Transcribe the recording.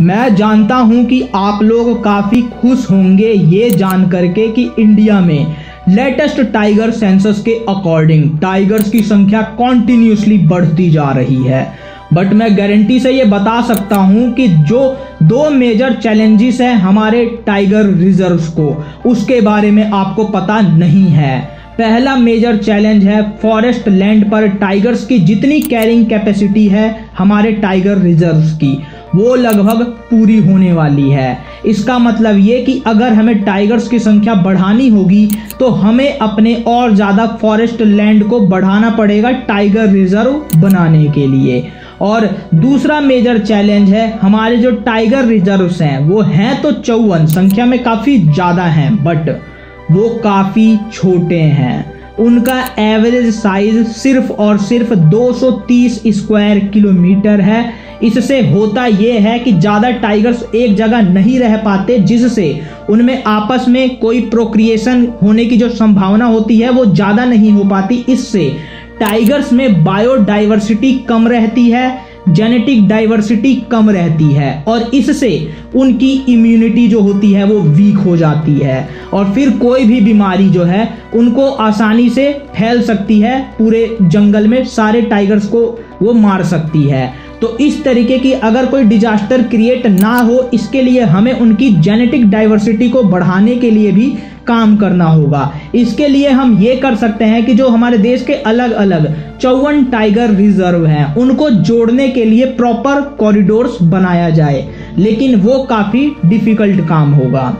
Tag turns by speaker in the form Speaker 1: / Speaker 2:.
Speaker 1: मैं जानता हूँ कि आप लोग काफ़ी खुश होंगे ये जान करके कि इंडिया में लेटेस्ट टाइगर सेंसस के अकॉर्डिंग टाइगर्स की संख्या कॉन्टिन्यूसली बढ़ती जा रही है। बट मैं गारंटी से ये बता सकता हूँ कि जो दो मेजर चैलेंजेस हैं हमारे टाइगर रिजर्व्स को, उसके बारे में आपको पता नहीं है। पहला मेजर चैलेंज है फॉरेस्ट लैंड पर टाइगर्स की जितनी कैरिंग कैपेसिटी है हमारे टाइगर रिजर्व्स की। वो लगभग पूरी होने वाली है। इसका मतलब ये कि अगर हमें टाइगर्स की संख्या बढ़ानी होगी तो हमें अपने और ज़्यादा फॉरेस्ट लैंड को बढ़ाना पड़ेगा टाइगर रिज़र्व बनाने के लिए। और दूसरा मेजर चैलेंज है, हमारे जो टाइगर रिजर्व्स हैं, वो हैं तो चौवन, संख्या में काफ़ी ज़्यादा हैं, बट वो काफ़ी छोटे हैं। उनका एवरेज साइज़ सिर्फ़ और सिर्फ़ 230 स्क्वायर किलोमीटर है। इससे होता यह है कि ज़्यादा टाइगर्स एक जगह नहीं रह पाते, जिससे उनमें आपस में कोई प्रोक्रिएशन होने की जो संभावना होती है, वो ज़्यादा नहीं हो पाती। इससे टाइगर्स में बायोडाइवर्सिटी कम रहती है। जेनेटिक डाइवर्सिटी कम रहती है और इससे उनकी इम्यूनिटी जो होती है वो वीक हो जाती है। और फिर कोई भी बीमारी जो है, उनको आसानी से फैल सकती है, पूरे जंगल में सारे टाइगर्स को वो मार सकती है। तो इस तरीके की अगर कोई डिजास्टर क्रिएट ना हो, इसके लिए हमें उनकी जेनेटिक डाइवर्सिटी को बढ़ाने के लिए भी काम करना होगा। इसके लिए हम ये कर सकते हैं कि जो हमारे देश के अलग अलग चौवन टाइगर रिज़र्व हैं, उनको जोड़ने के लिए प्रॉपर कॉरिडोर्स बनाया जाए। लेकिन वो काफ़ी डिफ़िकल्ट काम होगा।